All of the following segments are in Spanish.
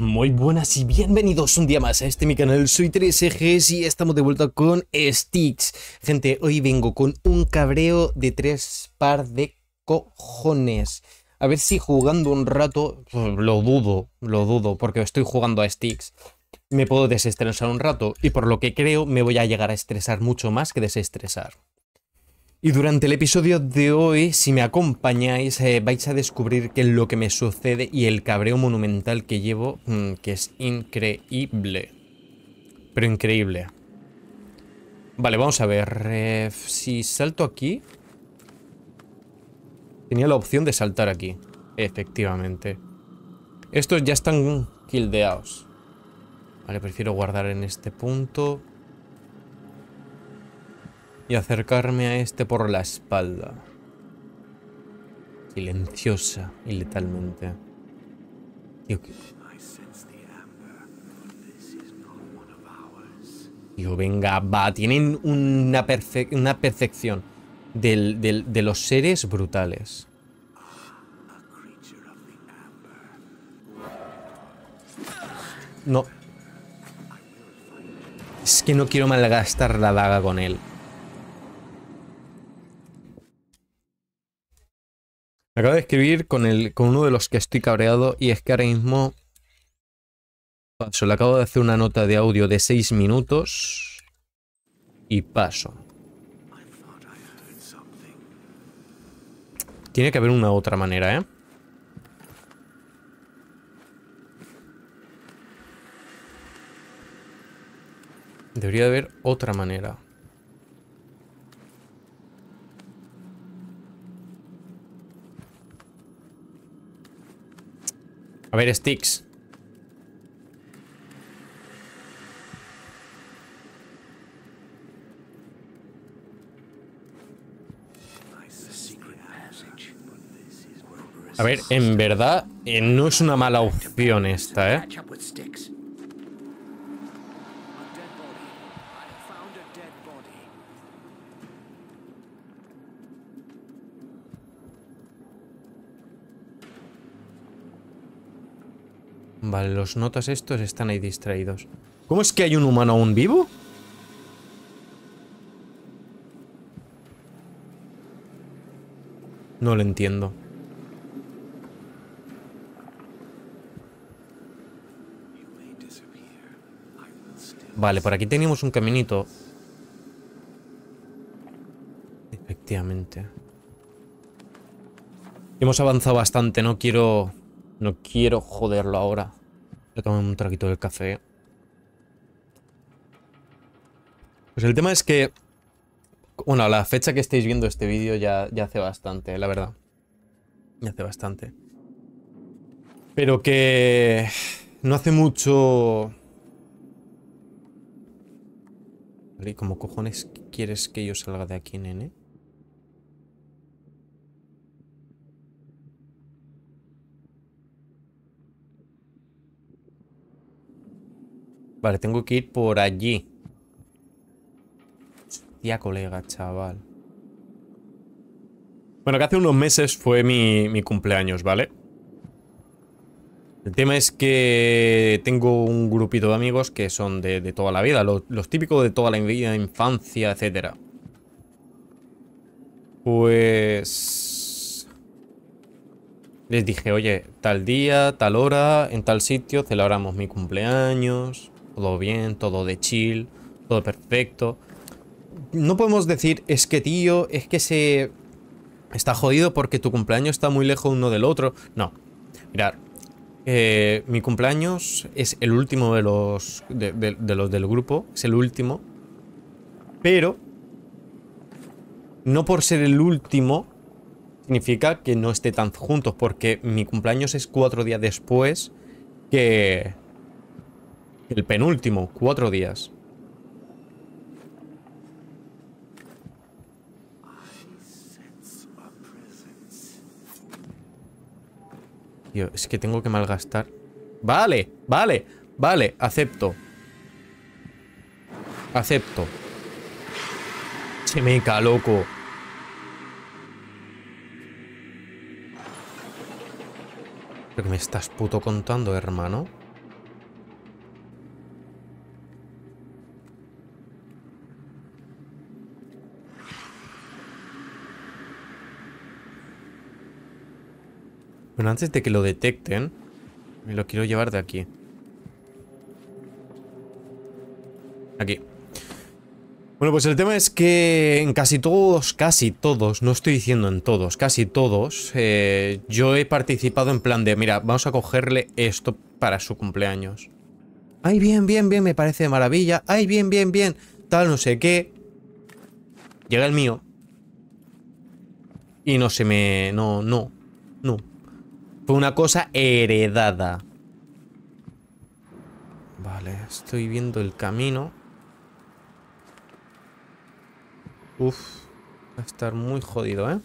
Muy buenas y bienvenidos un día más a este mi canal, soy 3Gs y estamos de vuelta con Sticks. Gente, hoy vengo con un cabreo de tres par de cojones. A ver si jugando un rato, lo dudo, lo dudo, porque estoy jugando a Sticks. Me puedo desestresar un rato y por lo que creo me voy a llegar a estresar mucho más que desestresar. Y durante el episodio de hoy, si me acompañáis, eh, vais a descubrir qué es lo que me sucede y el cabreo monumental que llevo, mm, que es increíble. Pero increíble. Vale, vamos a ver. Si salto aquí... Tenía la opción de saltar aquí. Efectivamente. Estos ya están kildeados. Vale, prefiero guardar en este punto y acercarme a este por la espalda. Silenciosa y letalmente. Tío, venga, va. Tienen una, una perfección del, del, de los seres brutales. No. Es que no quiero malgastar la daga con él. Acabo de escribir con, el, con uno de los que estoy cabreado y es que ahora mismo paso. Le acabo de hacer una nota de audio de 6 minutos y paso. Tiene que haber una otra manera, ¿eh? Debería haber otra manera. A ver, Sticks. A ver, en verdad, eh, no es una mala opción esta, ¿eh? Vale, los notas estos están ahí distraídos. ¿Cómo es que hay un humano aún vivo? No lo entiendo. Vale, por aquí teníamos un caminito. Efectivamente. Hemos avanzado bastante, no quiero... No quiero joderlo ahora. Tomo un traguito del café. Pues el tema es que... Bueno, la fecha que estáis viendo este vídeo ya, ya hace bastante, la verdad. Ya hace bastante. Pero que... No hace mucho... ¿Y cómo cojones quieres que yo salga de aquí, nene? Vale, tengo que ir por allí. Hostia, colega, chaval. Bueno, que hace unos meses fue mi, cumpleaños, ¿vale? El tema es que tengo un grupito de amigos que son de, toda la vida, los, típicos de toda la infancia, etcétera. Pues... Les dije, oye, tal día, tal hora, en tal sitio, celebramos mi cumpleaños todo bien, todo de chill, todo perfecto. No podemos decir, es que tío, es que se... Está jodido porque tu cumpleaños está muy lejos uno del otro. No. Mirad, eh, mi cumpleaños es el último de los, de, los del grupo. Es el último. Pero... No por ser el último significa que no esté tan juntos. Porque mi cumpleaños es cuatro días después que, el penúltimo, cuatro días. Tío, es que tengo que malgastar. Vale, vale, vale, acepto. Acepto. Cae, loco. ¿Pero me estás puto contando, hermano? Bueno, antes de que lo detecten, me lo quiero llevar de aquí. Aquí. Bueno, pues el tema es que en casi todos, casi todos, no estoy diciendo en todos, casi todos, eh, yo he participado en plan de, mira, vamos a cogerle esto para su cumpleaños. Ay, bien, bien, bien, me parece de maravilla. Ay, bien, bien, bien, tal, no sé qué. Llega el mío. Y no se me... No, no, no. Fue una cosa heredada. Vale, estoy viendo el camino. Uf, va a estar muy jodido, ¿eh?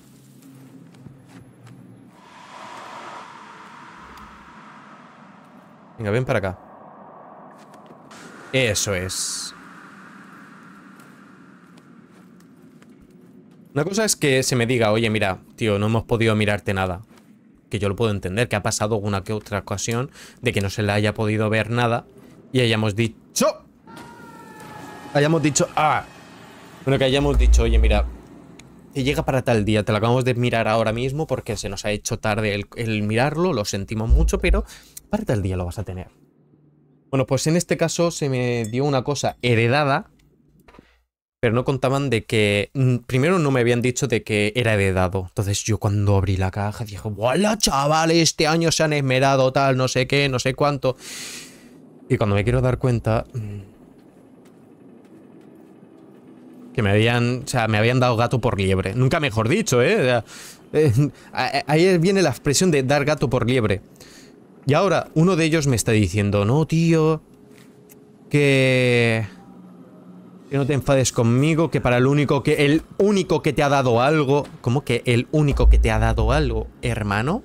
Venga, ven para acá. Eso es. Una cosa es que se me diga, oye, mira, tío, no hemos podido mirarte nada. Yo lo puedo entender, que ha pasado alguna que otra ocasión de que no se le haya podido ver nada y hayamos dicho... Hayamos dicho, ah, bueno, que hayamos dicho, oye, mira, que llega para tal día, te lo acabamos de mirar ahora mismo porque se nos ha hecho tarde el, mirarlo, lo sentimos mucho, pero para tal día lo vas a tener. Bueno, pues en este caso se me dio una cosa heredada, pero no contaban de que... Mm, primero no me habían dicho de que era heredado. Entonces yo cuando abrí la caja dije, ¡Hola, chaval! Este año se han esmerado tal, no sé qué, no sé cuánto. Y cuando me quiero dar cuenta... Mm, que me habían, o sea, me habían dado gato por liebre. Nunca mejor dicho, ¿eh? eh ahí viene la expresión de dar gato por liebre. Y ahora uno de ellos me está diciendo, no, tío, que... Que no te enfades conmigo, que para el único que... El único que te ha dado algo... ¿Cómo que el único que te ha dado algo, hermano?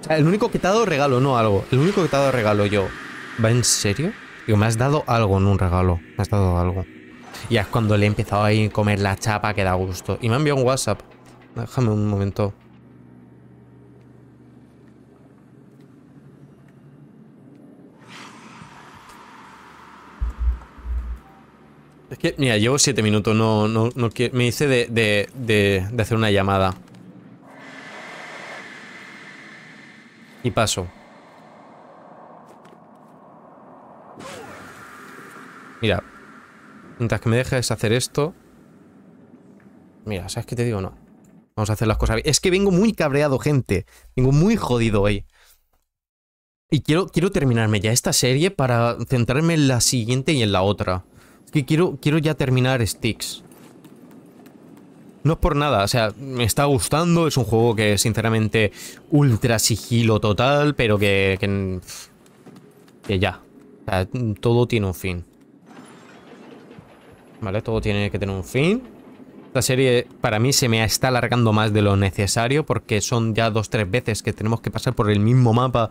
O sea, el único que te ha dado regalo, no algo. El único que te ha dado regalo yo. ¿Va en serio? Digo, me has dado algo en un regalo. Me has dado algo. Y es cuando le he empezado a comer la chapa que da gusto. Y me ha enviado un WhatsApp. Déjame un momento. Es que, mira, llevo siete minutos, no, no, no. Me hice de, de, de, de hacer una llamada. Y paso. Mira, mientras que me dejes hacer esto... Mira, ¿sabes qué te digo? No. Vamos a hacer las cosas bien. Es que vengo muy cabreado, gente. Vengo muy jodido hoy. Y quiero, quiero terminarme ya esta serie para centrarme en la siguiente y en la otra. Es que quiero, quiero ya terminar Sticks. No es por nada, o sea, me está gustando, es un juego que sinceramente ultra sigilo total, pero que, que, ya. O sea, todo tiene un fin. ¿Vale? Todo tiene que tener un fin. Esta serie para mí se me está alargando más de lo necesario porque son ya dos tres veces que tenemos que pasar por el mismo mapa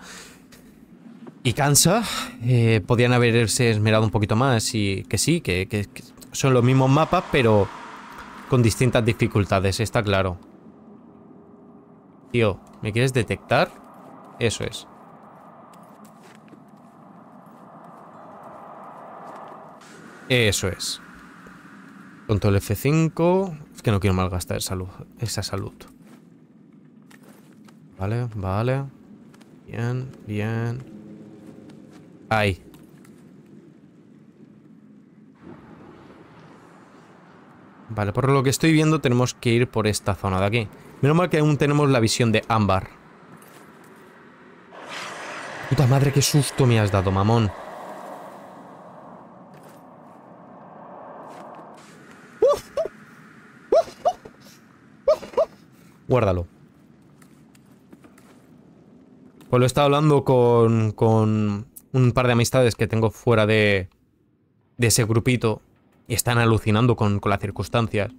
y cansa. Eh, podían haberse esmerado un poquito más y que sí, que, son los mismos mapas pero con distintas dificultades, está claro. Tío, ¿me quieres detectar? Eso es. Eso es. Control F5. Es que no quiero malgastar esa salud. Vale, vale. Bien, bien. Ahí. Vale, por lo que estoy viendo tenemos que ir por esta zona de aquí. Menos mal que aún tenemos la visión de ámbar. Puta madre, qué susto me has dado, mamón. Guárdalo. Pues lo he estado hablando con, con un par de amistades que tengo fuera de, de ese grupito están alucinando con, las circunstancias.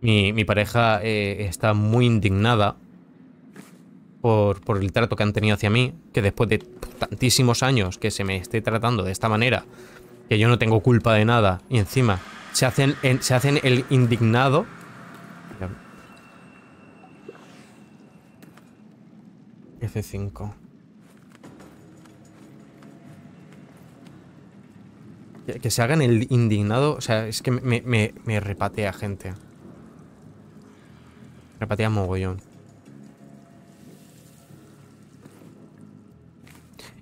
Mi, pareja eh, está muy indignada por, por, el trato que han tenido hacia mí, que después de tantísimos años que se me esté tratando de esta manera, que yo no tengo culpa de nada, y encima se hacen, se hacen el indignado F5. Que se hagan el indignado. O sea, es que me, repatea, gente. Repatea mogollón.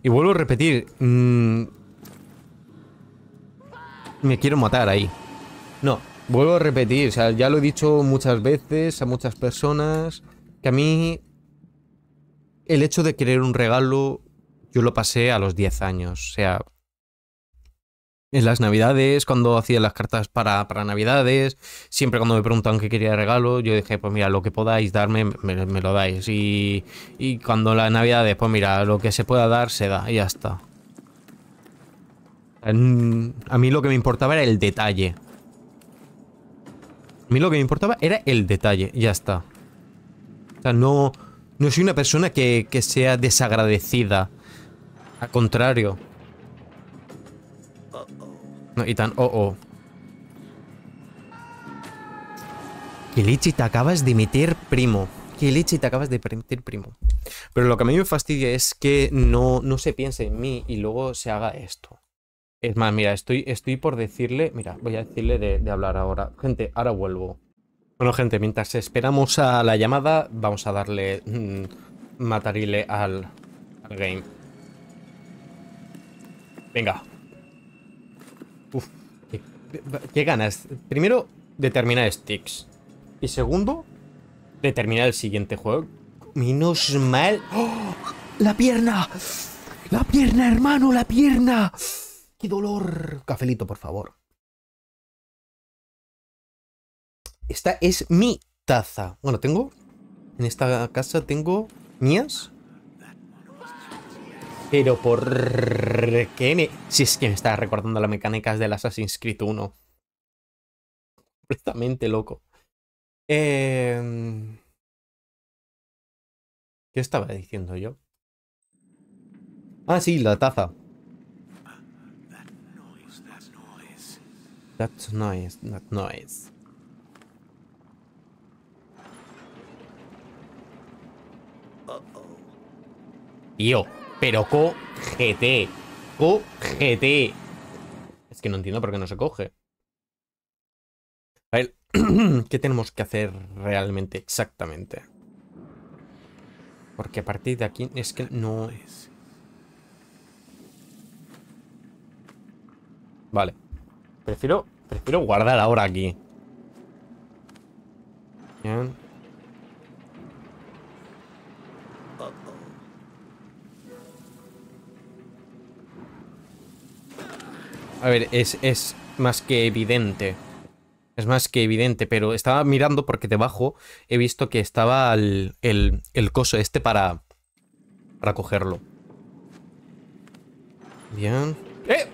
Y vuelvo a repetir. Mm, me quiero matar ahí. No, vuelvo a repetir. O sea, ya lo he dicho muchas veces a muchas personas. Que a mí. El hecho de querer un regalo. Yo lo pasé a los 10 años. O sea, en las navidades, cuando hacía las cartas para, para navidades, siempre cuando me preguntaban qué quería de regalo, yo dije, pues mira, lo que podáis darme, me, me lo dais. Y, y cuando la navidades, pues mira, lo que se pueda dar, se da, y ya está. A mí lo que me importaba era el detalle. A mí lo que me importaba era el detalle, ya está. O sea, no, no soy una persona que, que sea desagradecida. Al contrario. No, y tan oh oh. ¿Qué leche te acabas de meter, primo? ¿Qué leche te acabas de meter, primo? Pero lo que a mí me fastidia es que no, no se piense en mí y luego se haga esto. Es más, mira, estoy, estoy por decirle. Mira, voy a decirle de, de hablar ahora. Gente, ahora vuelvo. Bueno, gente, mientras esperamos a la llamada, vamos a darle. mm, matarile al, al game. Venga. Uf, qué, ganas. Primero, determinar sticks. Y segundo, determinar el siguiente juego. Menos mal. ¡Oh! ¡La pierna! ¡La pierna, hermano! ¡La pierna! ¡Qué dolor! Cafelito, por favor. Esta es mi taza. Bueno, tengo. En esta casa tengo mías. Pero por qué me. Si es que me está recordando las mecánicas del Assassin's Creed 1. Completamente loco. Eh... ¿Qué estaba diciendo yo? Ah, sí, la taza. That's nice, that noise. Tío, pero cógete. Cógete. Es que no entiendo por qué no se coge. A ver, ¿qué tenemos que hacer realmente exactamente? Porque a partir de aquí es que no... Vale. Prefiero, prefiero guardar ahora aquí. Bien. A ver, es, es más que evidente. Es más que evidente, pero estaba mirando porque debajo he visto que estaba el, el, el coso este para, para cogerlo. Bien. ¡Eh!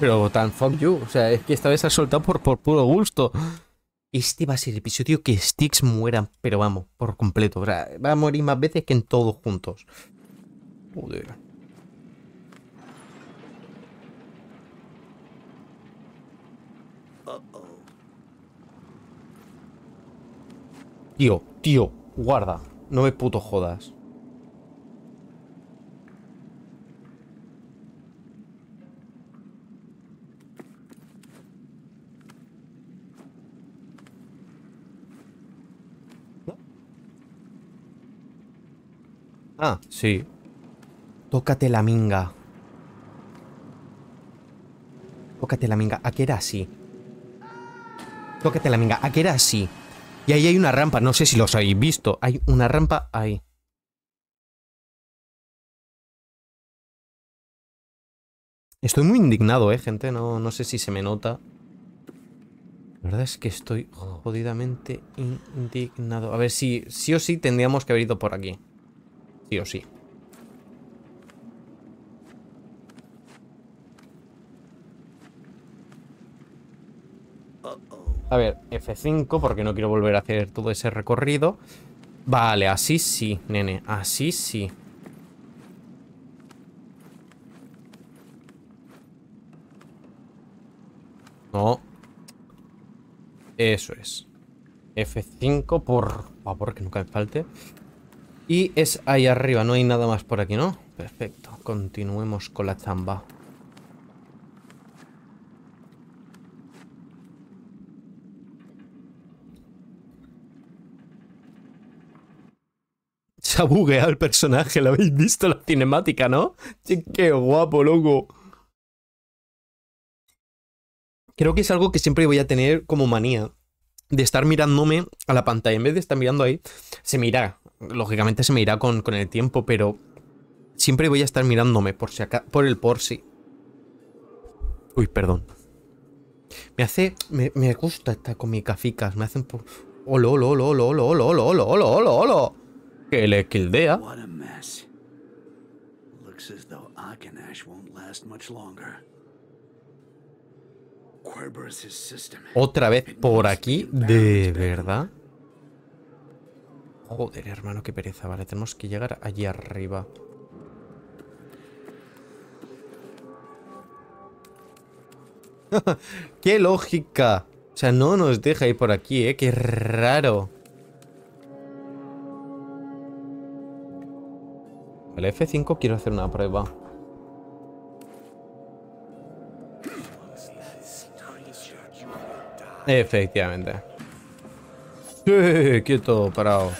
Pero tan fuck you. O sea, es que esta vez ha soltado por, por puro gusto. Este va a ser el episodio que Sticks mueran, pero vamos, por completo. O sea, va a morir más veces que en todos juntos. Joder. Tío, tío, guarda. No me puto jodas. Ah, sí. Tócate la minga. Tócate la minga. ¿A qué era así? Tócate la minga. ¿A qué era así? Y ahí hay una rampa. No sé si los habéis visto. Hay una rampa ahí. Estoy muy indignado, eh, gente. No, no sé si se me nota. La verdad es que estoy jodidamente indignado. A ver, si sí o sí tendríamos que haber ido por aquí. Sí o sí. A ver, F5, porque no quiero volver a hacer todo ese recorrido. Vale, así sí, nene. Así sí. No. Eso es. F5 por favor, que nunca me falte. Y es ahí arriba, no hay nada más por aquí, ¿no? Perfecto, continuemos con la chamba. Se ha bugueado el personaje, ¿lo habéis visto la cinemática, no? qué guapo, loco. Creo que es algo que siempre voy a tener como manía. De estar mirándome a la pantalla. En vez de estar mirando ahí, se mira. Lógicamente se me irá con, con el tiempo, pero siempre voy a estar mirándome por si acá, por el por si. Uy, perdón. Me hace. Me, me gusta esta con mis gaficas. Me hacen por. ¡Olo, olo, olo, olo, olo, olo, olo, olo, olo, olo, olo! Que le kildea. Otra vez por aquí, de verdad. Joder, hermano, qué pereza. Vale, tenemos que llegar allí arriba. ¡Qué lógica! O sea, no nos deja ir por aquí, ¿eh? ¡Qué raro! El F5 quiero hacer una prueba. Efectivamente. Sí, quieto, parado.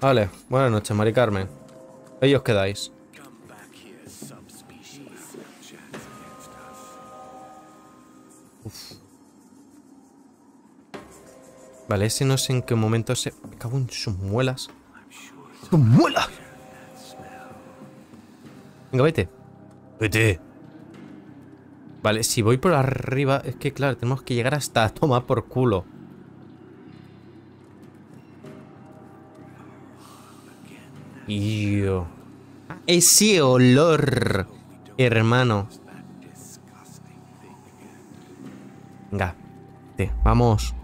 Vale, buenas noches, Mari Carmen. Ahí os quedáis. Vale, ese no sé en qué momento se... Me cago en sus muelas. ¡Sus muelas! Venga, vete. Vete. Vale, si voy por arriba... Es que, claro, tenemos que llegar hasta tomar por culo. Yo. Ese olor, hermano. Venga, vete, vamos.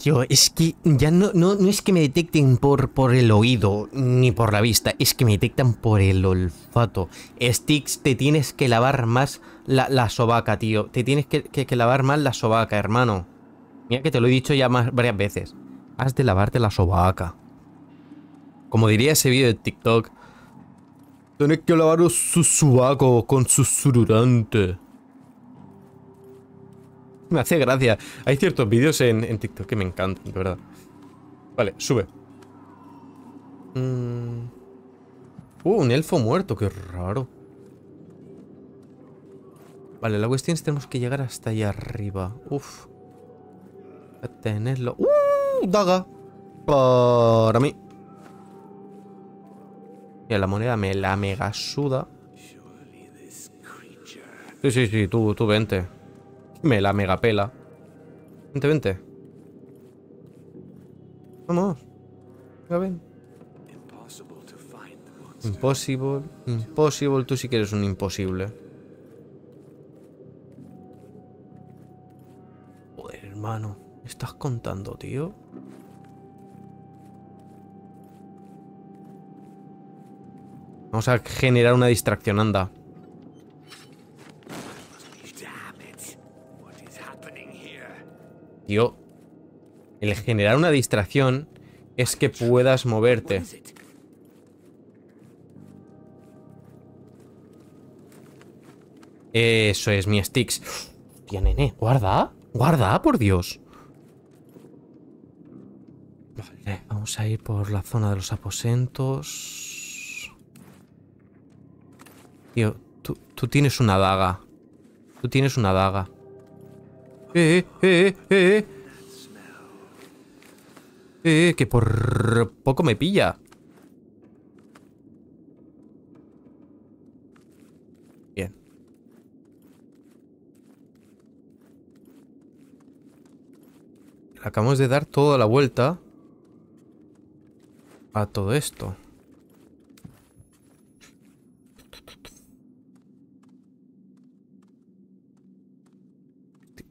Tío, es que ya no, no, no es que me detecten por, por el oído ni por la vista, es que me detectan por el olfato. Sticks, te tienes que lavar más la, la sobaca, tío. Te tienes que, que, lavar más la sobaca, hermano. Mira que te lo he dicho ya más, varias veces. Has de lavarte la sobaca. Como diría ese vídeo de TikTok. Tienes que lavaros su sobaco con susurrante. Me hace gracia. Hay ciertos vídeos en, en, TikTok que me encantan, de verdad. Vale, sube. Mm. Uh, un elfo muerto, qué raro. Vale, la cuestión es tenemos que llegar hasta allá arriba. Uf. A tenerlo. ¡Uh! Daga. Para mí. Mira, la moneda me la mega suda. Sí, sí, sí, tú, tú vente. Me la megapela. Vente, vente. Vamos. Venga, ven. Impossible. Impossible. Tú sí que eres un imposible. Joder, hermano. ¿Me estás contando, tío? Vamos a generar una distracción, anda. El generar una distracción es que puedas moverte. Eso es, mi sticks. Hostia, nene, guarda. Guarda, por Dios. Vale, vamos a ir por la zona de los aposentos. Tío, tú, tú tienes una daga. Tú tienes una daga. Eh, eh, eh, eh. que por poco me pilla. Bien. Acabamos de dar toda la vuelta a todo esto.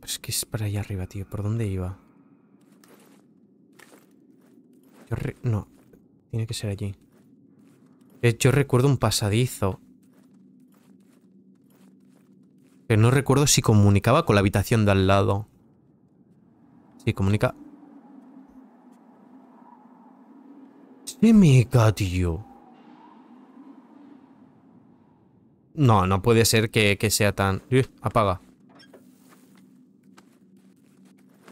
Es es para allá arriba, tío. ¿Por dónde iba? No. Tiene que ser allí. Yo recuerdo un pasadizo. Pero no recuerdo si comunicaba con la habitación de al lado. Sí, comunica... Se me tío. No, no puede ser que, que sea tan... Uy, apaga.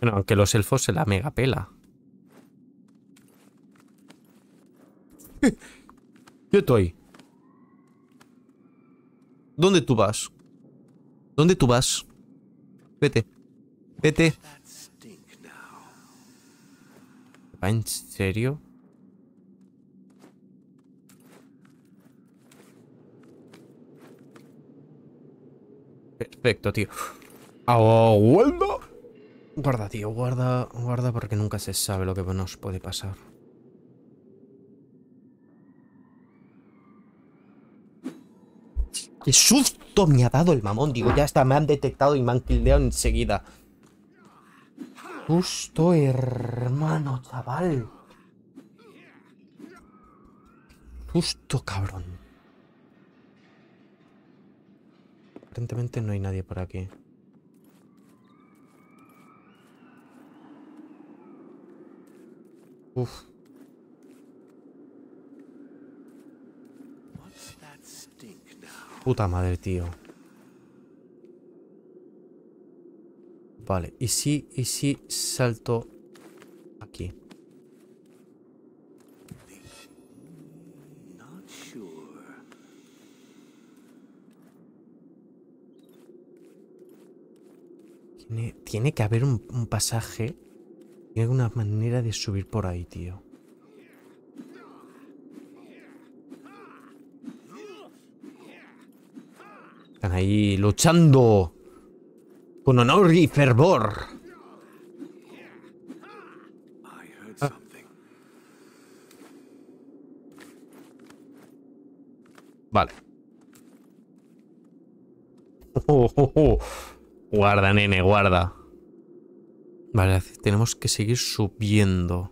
Bueno, aunque los elfos se la mega pela. Yo estoy. ¿Dónde tú vas? ¿Dónde tú vas? Vete. Vete. ¿Va en serio? Perfecto, tío. ¡Aguarda! Guarda, tío, guarda, guarda porque nunca se sabe lo que nos puede pasar. ¡Qué susto me ha dado el mamón! Digo, ya está, me han detectado y me han kildeado enseguida. Justo, hermano, chaval. Justo, cabrón. Aparentemente no hay nadie por aquí. Puta madre, tío. Vale, ¿y si, y si salto aquí? Tiene, tiene que haber un, un pasaje. Tiene una manera de subir por ahí, tío. Están ahí luchando con honor y fervor. Ah. Vale. Oh, oh, oh. Guarda, nene, guarda. Vale, tenemos que seguir subiendo.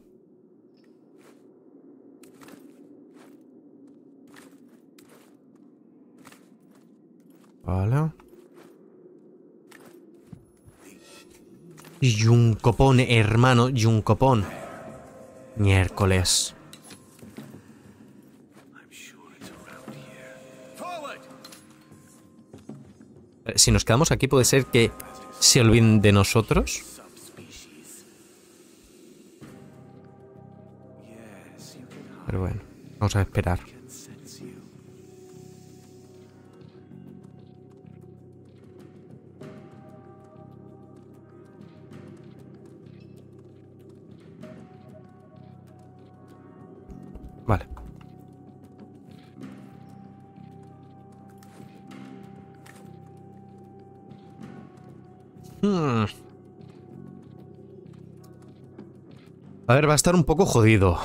Vale. Y un copón, hermano, y un copón. Miércoles. Si nos quedamos aquí puede ser que se olviden de nosotros. Vamos a esperar. Vale. Hmm. A ver, va a estar un poco jodido.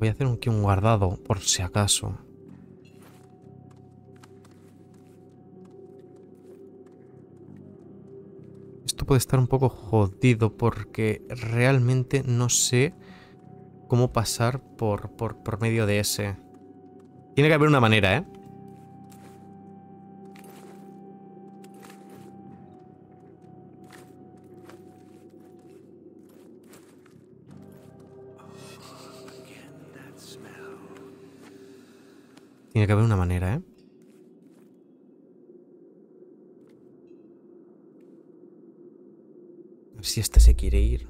Voy a hacer un, un guardado, por si acaso. Esto puede estar un poco jodido porque realmente no sé cómo pasar por, por, por medio de ese. Tiene que haber una manera, ¿eh? Tiene que haber una manera, ¿eh? A ver si este se quiere ir.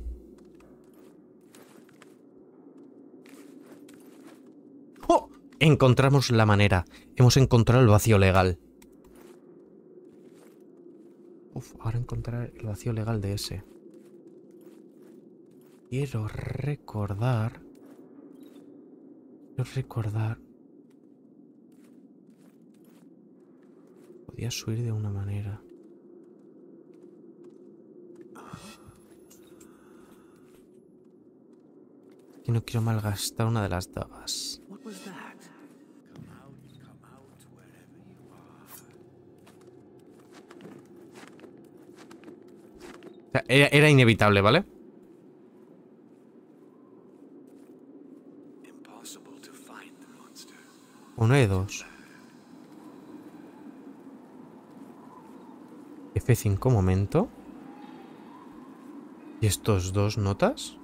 ¡Oh! Encontramos la manera. Hemos encontrado el vacío legal. Uf, ahora encontrar el vacío legal de ese. Quiero recordar... Quiero recordar... Podía subir de una manera. Y no quiero malgastar una de las dagas. O sea, era, era inevitable, ¿vale? Uno de dos. F5 momento. ¿Y estos dos notas?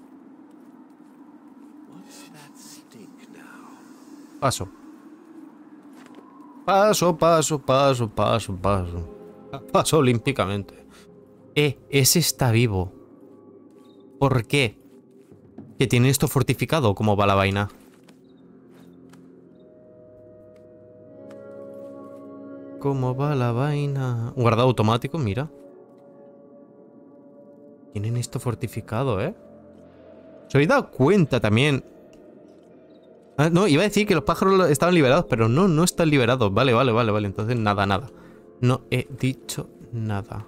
Paso. Paso, paso, paso, paso, paso. Paso olímpicamente. Eh, ese está vivo. ¿Por qué? ¿Que tiene esto fortificado? ¿Cómo va la vaina? ¿Cómo va la vaina? Guardado automático, mira. Tienen esto fortificado, ¿eh? ¿Se habéis dado cuenta también? Ah, no, iba a decir que los pájaros estaban liberados, pero no, no están liberados. Vale, vale, vale, vale. Entonces nada, nada. No he dicho nada.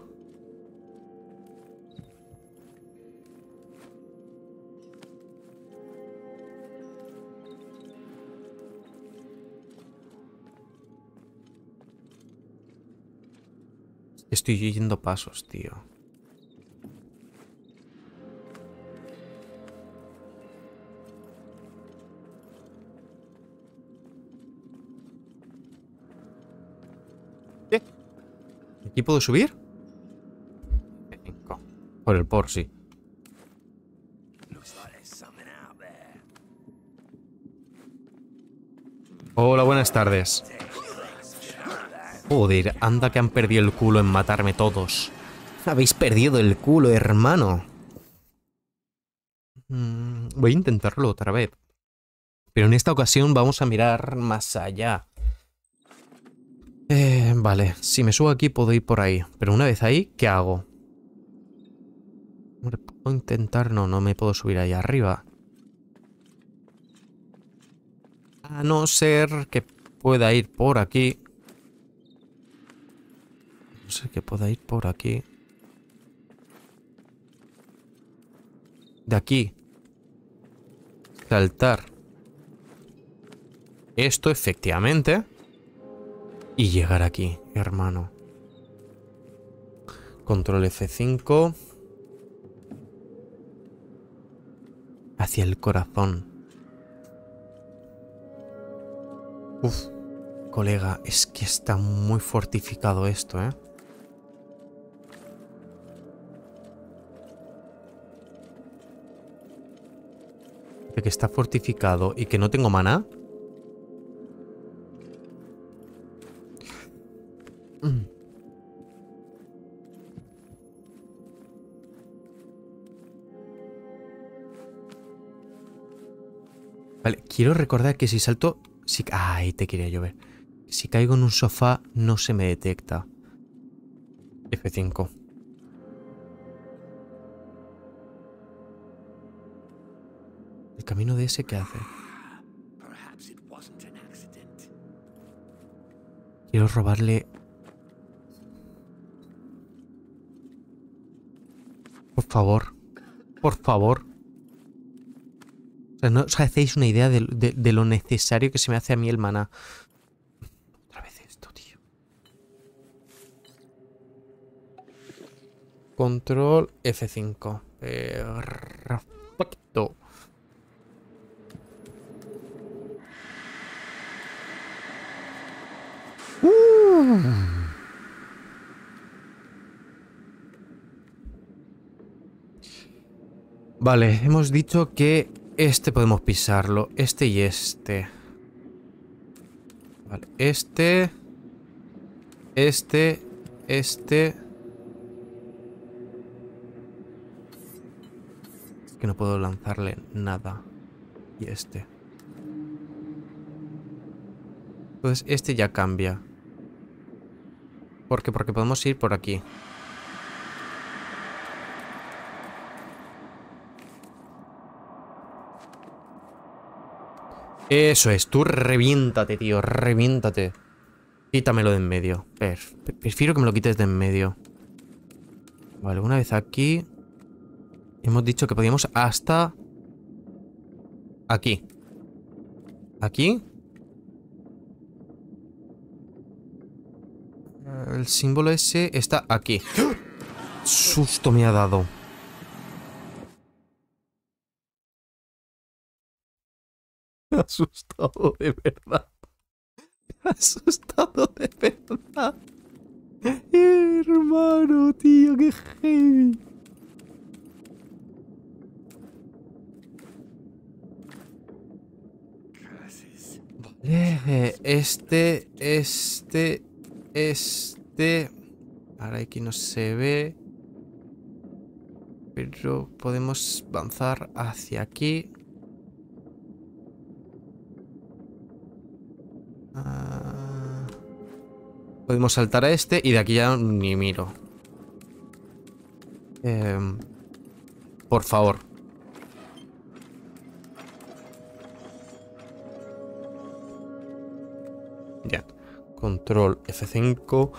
Estoy yendo pasos, tío. ¿Qué? ¿Aquí puedo subir? Por el por, sí. Hola, buenas tardes. Joder, anda que han perdido el culo en matarme todos. Habéis perdido el culo, hermano. Mm, voy a intentarlo otra vez. Pero en esta ocasión vamos a mirar más allá. Eh, vale, si me subo aquí puedo ir por ahí. Pero una vez ahí, ¿qué hago? Puedo intentar... No, no me puedo subir ahí arriba. A no ser que pueda ir por aquí. No sé que pueda ir por aquí. De aquí. Saltar. Esto efectivamente. Y llegar aquí, hermano. Control F5. Hacia el corazón. Uf, colega, es que está muy fortificado esto, ¿eh? Está fortificado y que no tengo maná. Mm. Vale, quiero recordar que si salto... Si... Ah, ahí te quería llover. Si caigo en un sofá no se me detecta. F5. Camino de ese, ¿qué hace? Quiero robarle... Por favor. Por favor. O sea, no os hacéis una idea de, de- de lo necesario que se me hace a mí el maná. Otra vez esto, tío. Control F5. Perfecto. Vale, hemos dicho que este podemos pisarlo. Este y este. Vale, este. Este. Este. Es que no puedo lanzarle nada. Y este. Entonces este ya cambia. ¿Por qué? Porque podemos ir por aquí. Eso es, tú reviéntate, tío, reviéntate. Quítamelo de en medio. Prefiero que me lo quites de en medio. Vale, una vez aquí. Hemos dicho que podíamos hasta... Aquí. Aquí. El símbolo ese está aquí. ¡Ah! Susto me ha dado. Asustado de verdad. Asustado de verdad. Hermano, tío, qué heavy. Vale, Este, este, este... Ahora aquí no se ve. Pero podemos avanzar hacia aquí. Podemos saltar a este y de aquí ya ni miro. Em, por favor. Ya. Control F5.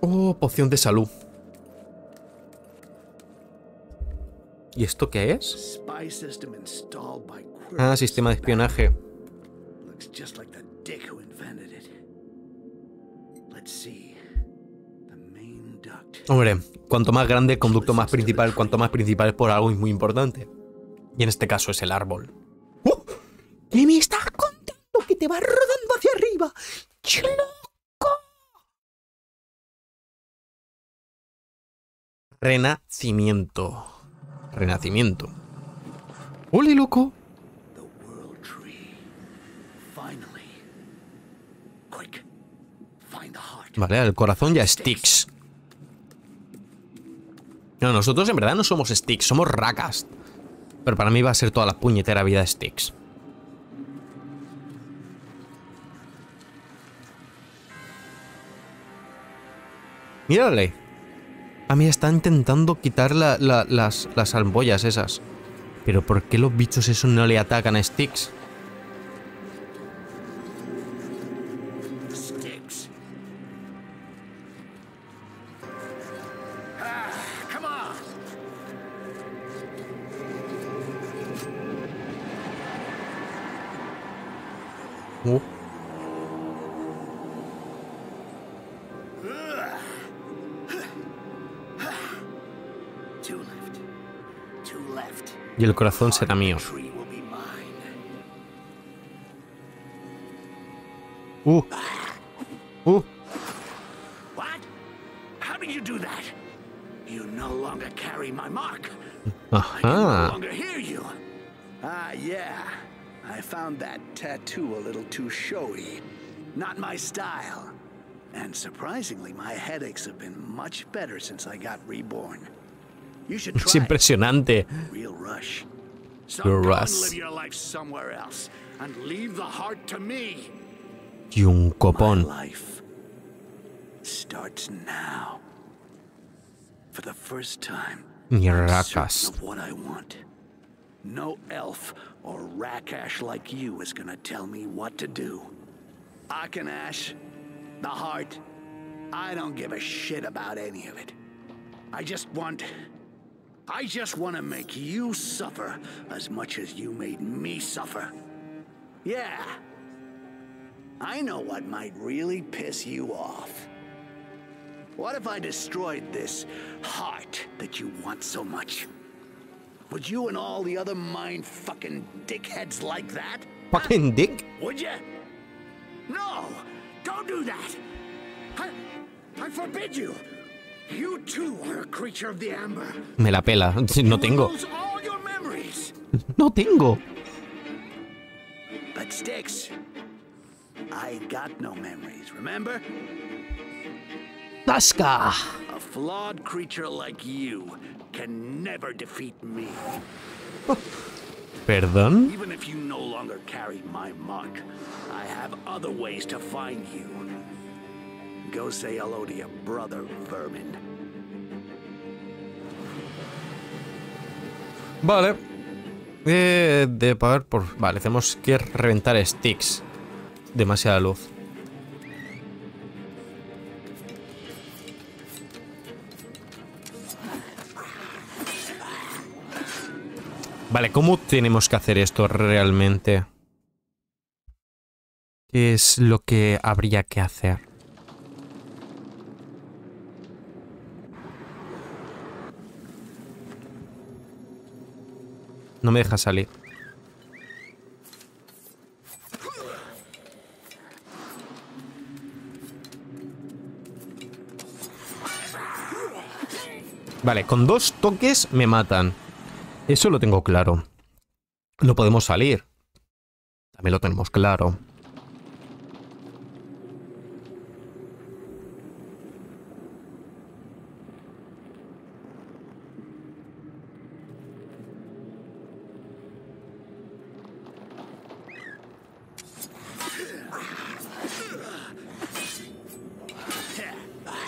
Oh, poción de salud. ¿Y esto qué es? Ah, sistema de espionaje. Just like the dick who invented it. Let's see. The main duct. Hombre, cuanto más grande el conducto más principal, cuanto más principal es por algo muy importante. Y en este caso es el árbol. ¡Oh! ¿Qué me estás contando? Que te va rodando hacia arriba. ¡Qué loco! Renacimiento. Renacimiento. ¡Ole, loco! Vale, el corazón ya Styx. No, nosotros en verdad no somos Styx, somos Rakast. Pero para mí va a ser toda la puñetera vida Styx. Mírale. A mí está intentando quitar la- la- las, las esas. Pero ¿por qué los bichos esos no le atacan a? Sticks. Y el corazón será mío. Uh. My style. And surprisingly, my headaches have been much better since I got reborn. You should Es try it. impresionante. Real rush. So Real rush. live your life somewhere else. And leave the heart to me. Y un My copón. life starts now. For the first time, Mi I'm of what I want. No elf or Rakash like you is gonna tell me what to do. Akanash, the heart, I don't give a shit about any of it. I just want. I just want to make you suffer as much as you made me suffer. Yeah. I know what might really piss you off. What if I destroyed this heart that you want so much? Would you and all the other mind fucking dickheads like that? Fucking dick. Would you? No! Don't do that! I, I forbid you! You too are a creature of the amber. Me la pela. No tengo. lose all your memories. No tengo. But Sticks, I got no memories, remember? Tasca. A flawed creature like you can never defeat me. ¿Perdón? Even if you no longer carry my mark, I have other ways to find you. Go say hello to your brother, Vermin. Vale. Eh, de pagar por... Vale, tenemos que reventar sticks. Demasiada luz. Vale, ¿cómo tenemos que hacer esto realmente? ¿Qué es lo que habría que hacer? No me deja salir. Vale, con dos toques me matan. Eso lo tengo claro. No podemos salir. También lo tenemos claro.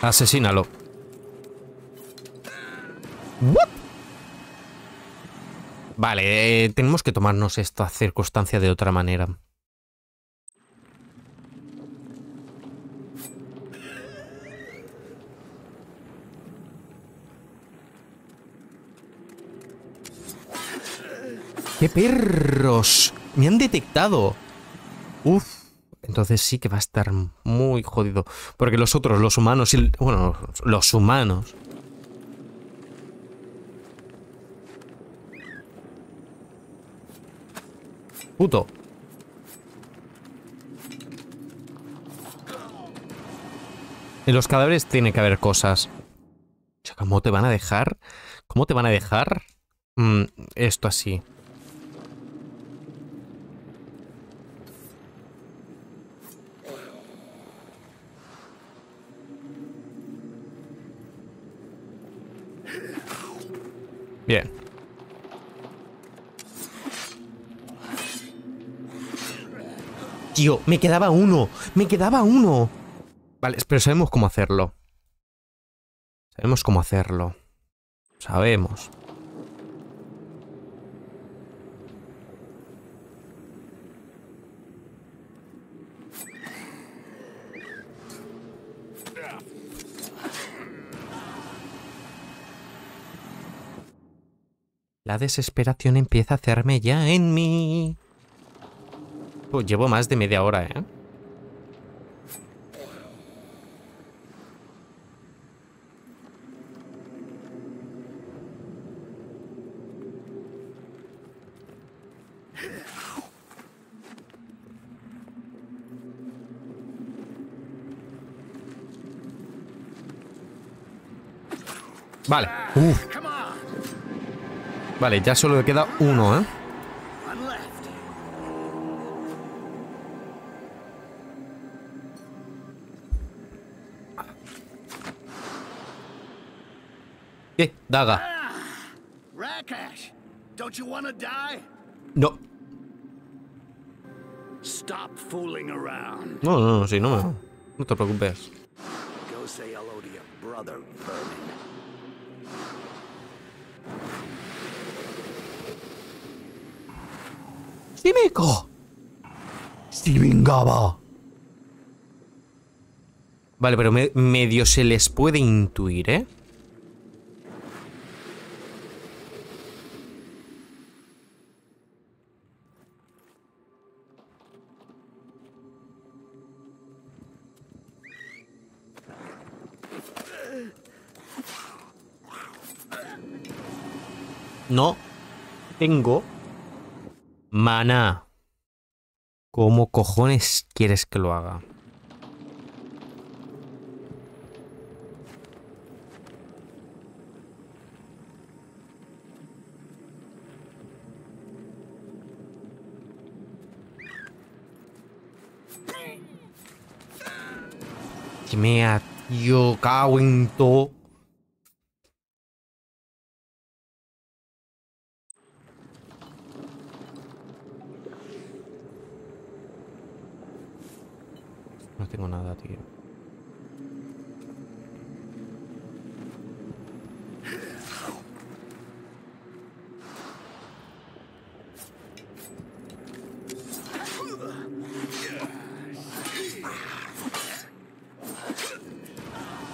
Asesínalo. Vale, eh, tenemos que tomarnos esta circunstancia de otra manera. ¡Qué perros! Me han detectado. Uf. Entonces sí que va a estar muy jodido. Porque los otros, los humanos, y bueno, los humanos. Puto. En los cadáveres tiene que haber cosas. ¿Cómo te van a dejar? ¿Cómo te van a dejar? Mm, esto así. Bien. Tío, me quedaba uno. Me quedaba uno. Vale, pero sabemos cómo hacerlo. Sabemos cómo hacerlo. Sabemos. La desesperación empieza a hacerme ya en mí. Pues llevo más de media hora, ¿eh? Vale. Vale, ya solo le queda uno, ¿eh? Daga. Rakash, don't you want to die? No. Stop fooling around. No, no, no, sí, no me... No te preocupes. Go say hello to your brother, Vermin. ¡Símico! ¡Sí vengaba! Vale, pero me- medio se les puede intuir, ¿eh? Tengo Maná. ¿Cómo cojones quieres que lo haga? Yo cago en todo. No nada, tío.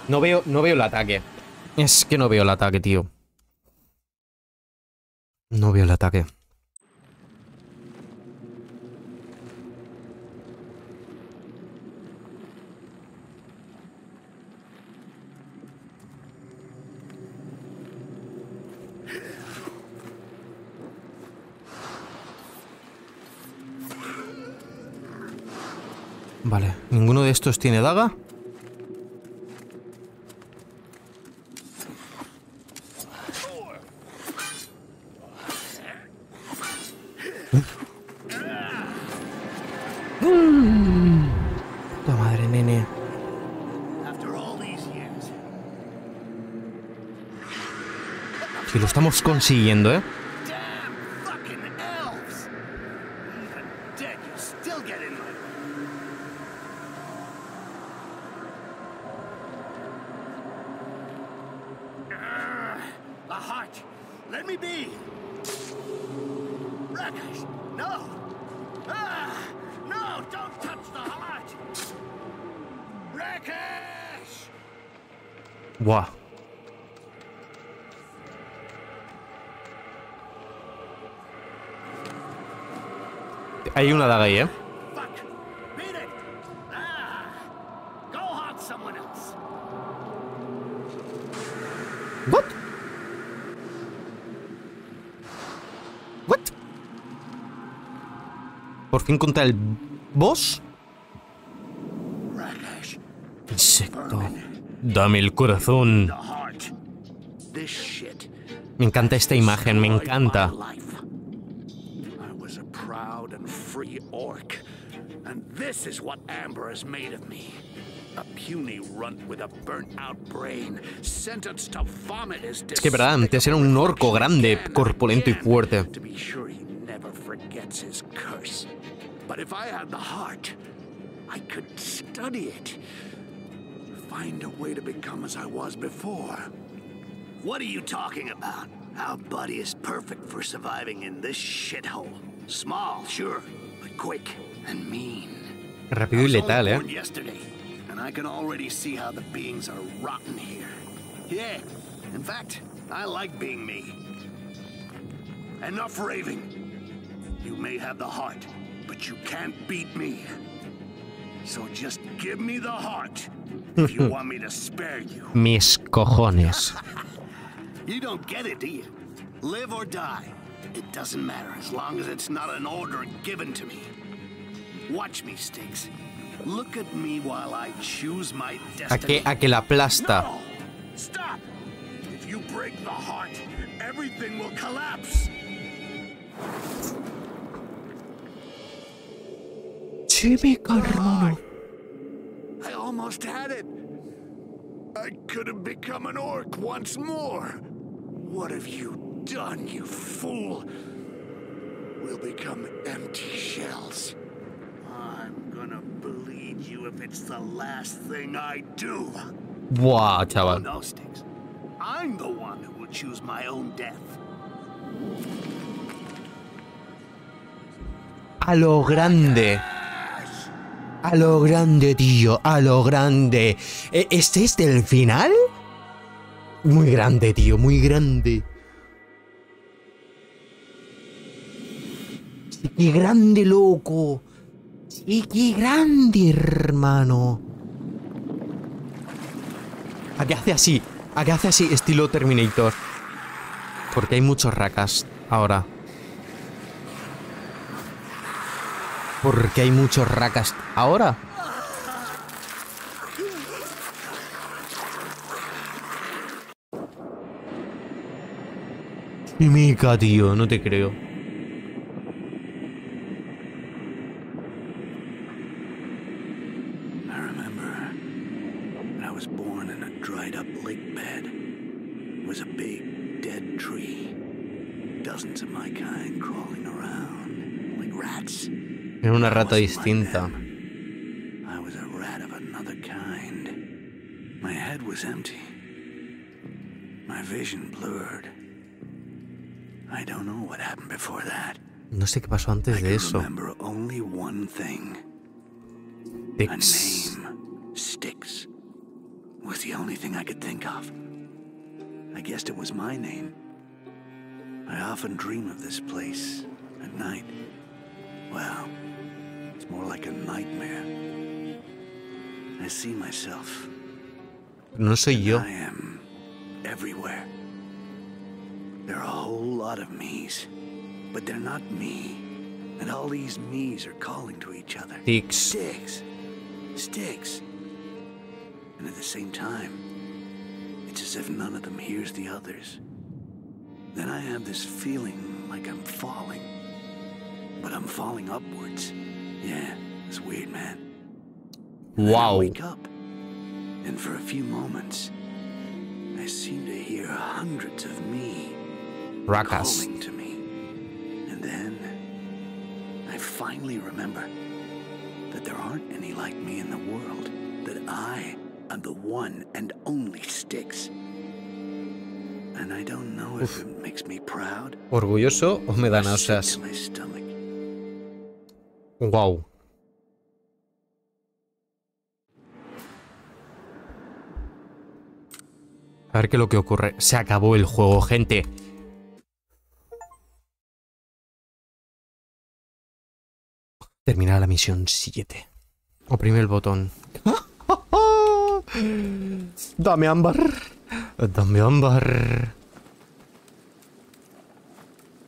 No veo, no veo el ataque. Es que no veo el ataque, tío. No veo el ataque. estos tiene daga? la madre, Nene, lo Estamos consiguiendo, ¿eh? What? What? Por fin contra el boss. Insecto. Dame el corazón. Me encanta esta imagen, me encanta. Es que verdad, antes era un orco grande, corpulento y fuerte. To be sure he never forgets his curse. But if I had the heart, I could study it. Find a way to become as I was before. What are you talking about? Our buddy is perfect for surviving in this shithole. Small, sure, but quick and mean. Rápido y I was only letal, ¿eh? born yesterday, and I can already see how the beings are rotten here. Yeah, in fact, I like being me. Enough raving. You may have the heart, but you can't beat me. So just give me the heart if you want me to spare you. Mis cojones. You don't get it, do you? Live or die. It doesn't matter as long as it's not an order given to me. Watch me, Sticks. Look at me while I choose my destiny. A que, a que la aplasta. No! Stop! If you break the heart, everything will collapse. Chimica, hermano. I almost had it. I could have become an orc once more. What have you done, you fool? We'll become empty shells. I'm gonna bleed you if it's the last thing I do. Buah, chaval. no, Sticks. I'm the one who will choose my own death. A lo grande. A lo grande, tío. A lo grande. E- ¿Este es del final? Muy grande, tío. Muy grande. Sí, qué grande, loco. Sí, qué grande, hermano. ¿A qué hace así? ¿A qué hace así estilo Terminator? Porque hay muchos racas ahora. Porque hay muchos racas ahora. Mica, tío, no te creo. I remember when I was born in a dried up lake bed. It was a big, dead tree. Dozens of my kind crawling around like rats. Era una I rata wasn't like distinta. them. I was a rat of another kind. My head was empty. My vision blurred. I don't know what happened before that. No sé qué pasó antes de eso. name. Sticks. Was the only thing I could think of. I guessed it was my name. I often dream of this place at night. No soy yo. I am everywhere. There are a whole lot of me's, but they're not me. And all these me's are calling to each other. Tex. Sticks. Sticks. And at the same time, it's as if none of them hears the others. Then I have this feeling like I'm falling. But I'm falling upwards. Yeah, it's weird, man. Then I Wow. wake up, and for a few moments, I seem to hear hundreds of me Rakas. calling to me. And then I finally remember that there aren't any like me in the world, that I am the one and only Styx. And I don't know if it makes me proud ¿Orgulloso o me da náuseas? to my stomach. Wow. A ver qué lo que ocurre. Se acabó el juego, gente. Terminar la misión 7. Oprime el botón. Dame ámbar. Dame ámbar.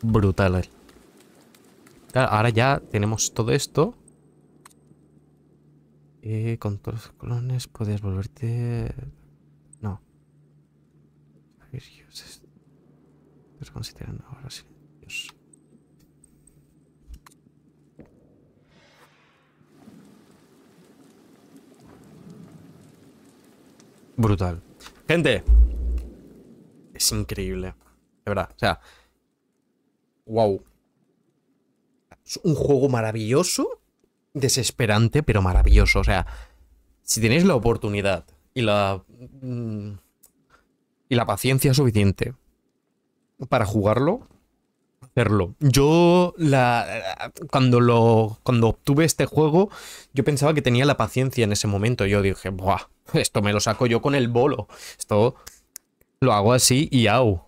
Brutal. Ahora ya tenemos todo esto. Eh, con todos los clones puedes volverte... No. Pero consideran ahora. Brutal. Gente. Es increíble. De verdad. O sea. Wow. Es un juego maravilloso. Desesperante, pero maravilloso. O sea. Si tenéis la oportunidad y la. mm, Y la paciencia suficiente para jugarlo, hacerlo. Yo la cuando lo cuando obtuve este juego, yo pensaba que tenía la paciencia en ese momento. Yo dije, "Buah, esto me lo saco yo con el bolo. Esto lo hago así y au."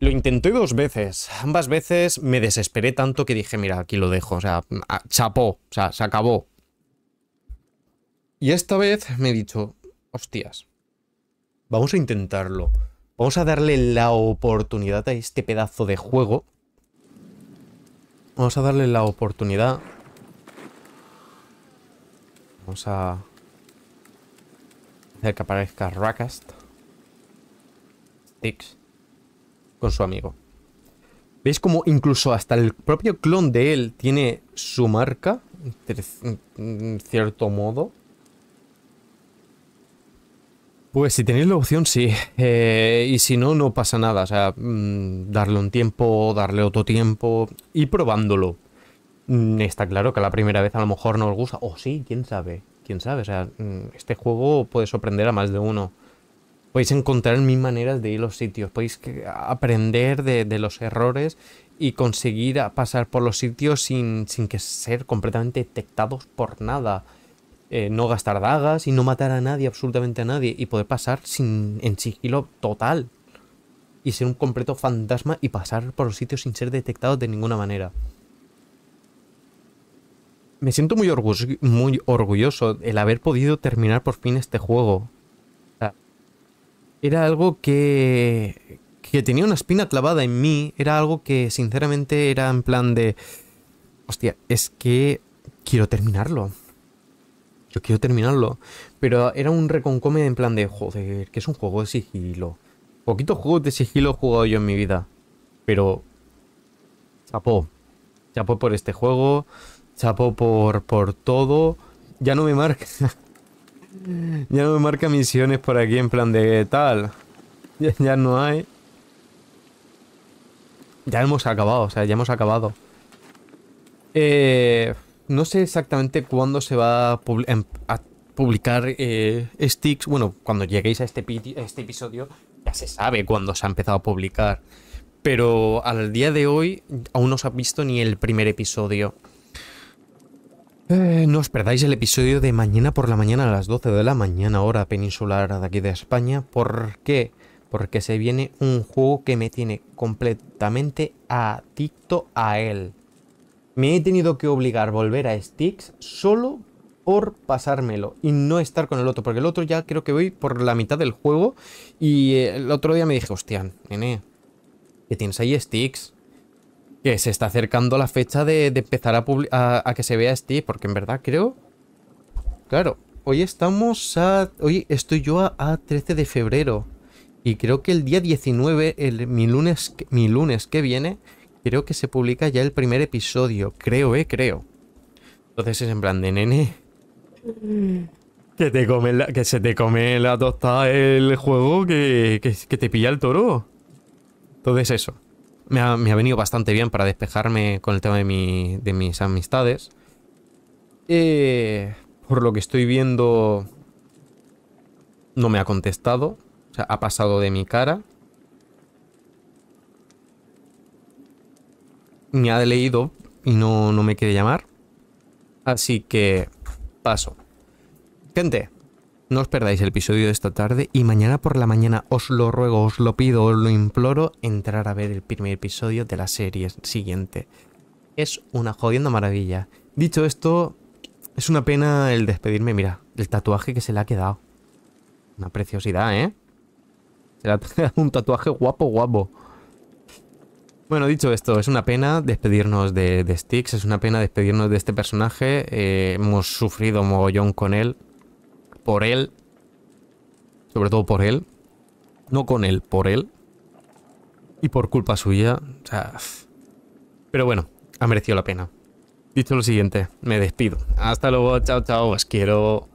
Lo intenté dos veces. Ambas veces me desesperé tanto que dije, mira, aquí lo dejo. O sea, chapó. O sea, se acabó. Y esta vez me he dicho, hostias, vamos a intentarlo. Vamos a darle la oportunidad a este pedazo de juego. Vamos a darle la oportunidad. Vamos a hacer que aparezca Rakast. Styx. Con su amigo. ¿Veis como incluso hasta el propio clon de él tiene su marca? En cierto modo. Pues si tenéis la opción, sí. Eh, y si no, no pasa nada. O sea, mm, darle un tiempo, darle otro tiempo y probándolo. Mm, Está claro que la primera vez a lo mejor no os gusta. O sí, quién sabe. Quién sabe. O sea, mm, este juego puede sorprender a más de uno. Podéis encontrar mil maneras de ir a los sitios. Podéis aprender de, de los errores y conseguir pasar por los sitios sin, sin que ser completamente detectados por nada eh, no gastar dagas y no matar a nadie, absolutamente a nadie, y poder pasar sin, en sigilo total. Y ser un completo fantasma y pasar por los sitios sin ser detectado de ninguna manera. Me siento muy, orgu- muy orgulloso el haber podido terminar por fin este juego. Era algo que, que tenía una espina clavada en mí. Era algo que sinceramente era en plan de... Hostia, es que quiero terminarlo. Yo quiero terminarlo. Pero era un reconcome en plan de, joder, que es un juego de sigilo. Poquitos juegos de sigilo he jugado yo en mi vida. Pero... Chapó. Chapó por este juego. Chapó por, por todo. Ya no me marca... ya no me marca misiones por aquí en plan de tal. Ya, ya no hay. Ya hemos acabado, o sea, ya hemos acabado. Eh, no sé exactamente cuándo se va a, em- publicar eh, Styx. Bueno, cuando lleguéis a este, este episodio, ya se sabe cuándo se ha empezado a publicar. Pero al día de hoy aún no se ha visto ni el primer episodio. Eh, no os perdáis el episodio de mañana por la mañana a las 12 de la mañana, hora peninsular de aquí de España. ¿Por qué? Porque se viene un juego que me tiene completamente adicto a él. Me he tenido que obligar a volver a Styx solo por pasármelo y no estar con el otro, porque el otro ya creo que voy por la mitad del juego y eh, el otro día me dije, hostia, nene, que tienes ahí Styx, que se está acercando la fecha de, empezar a, a, que se vea Styx, porque en verdad creo, claro, hoy estamos a, hoy estoy yo a, a 13 de febrero y creo que el día 19, el, mi, lunes, mi lunes que viene, creo que se publica ya el primer episodio. Creo, eh, creo. Entonces es en plan de nene. Que, te come la- que se te come la tostada el juego que, que, te pilla el toro. Entonces eso. me ha, venido bastante bien para despejarme con el tema de, mi, de mis amistades. Eh, por lo que estoy viendo, no me ha contestado. O sea, ha pasado de mi cara. Me ha leído y no, no me quiere llamar. Así que paso. Gente, no os perdáis el episodio de esta tarde y mañana por la mañana os lo ruego, os lo pido, os lo imploro entrar a ver el primer episodio de la serie siguiente. Es una jodienda maravilla. Dicho esto, es una pena el despedirme. Mira, el tatuaje que se le ha quedado. Una preciosidad, ¿eh? Se un tatuaje guapo, guapo. Bueno, dicho esto, es una pena despedirnos de, de Styx, es una pena despedirnos de este personaje. Eh, hemos sufrido mogollón con él. Por él. Sobre todo por él. No con él, por él. Y por culpa suya. O sea. Pero bueno, ha merecido la pena. Dicho lo siguiente, me despido. Hasta luego, chao, chao, os quiero.